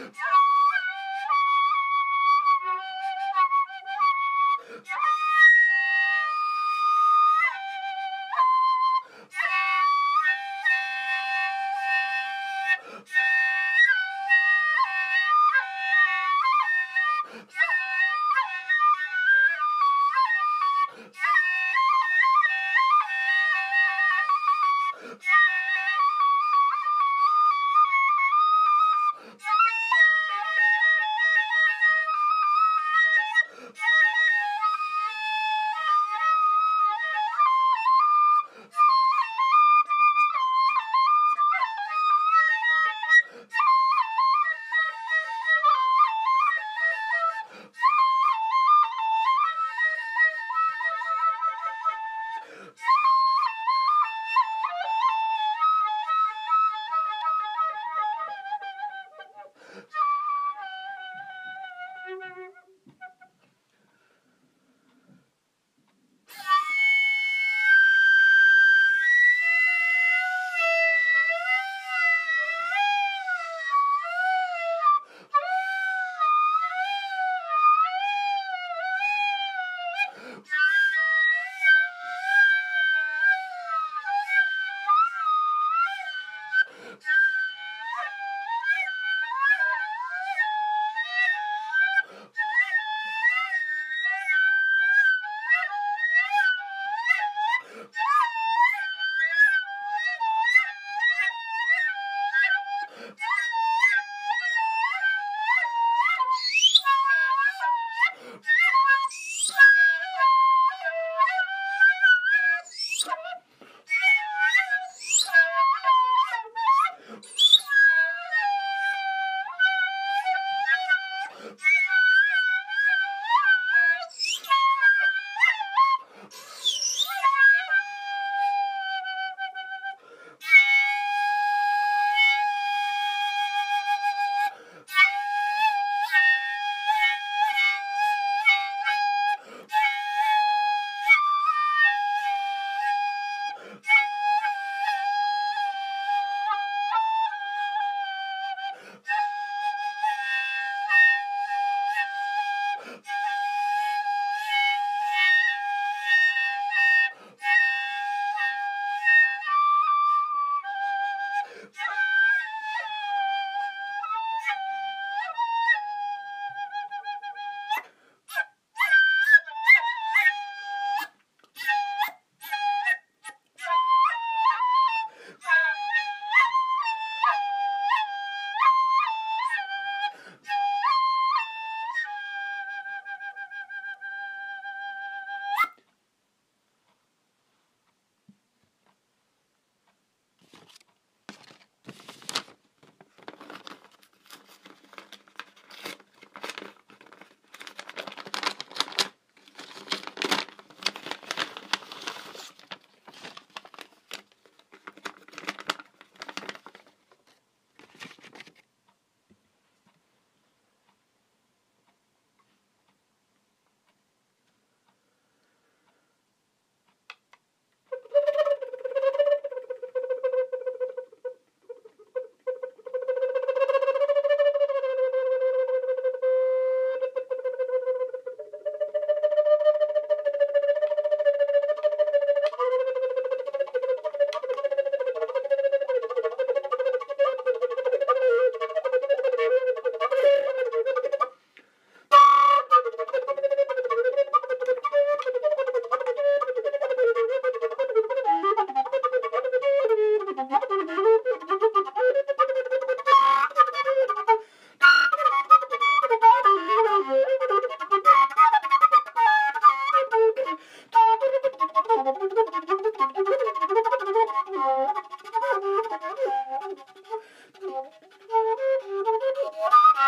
Thank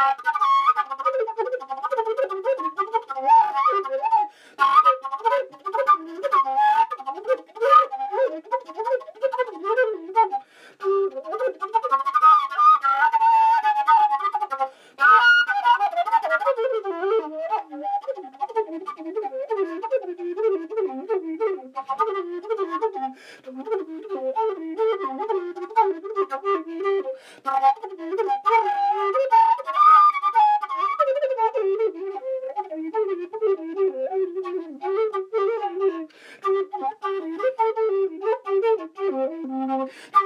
you. Thank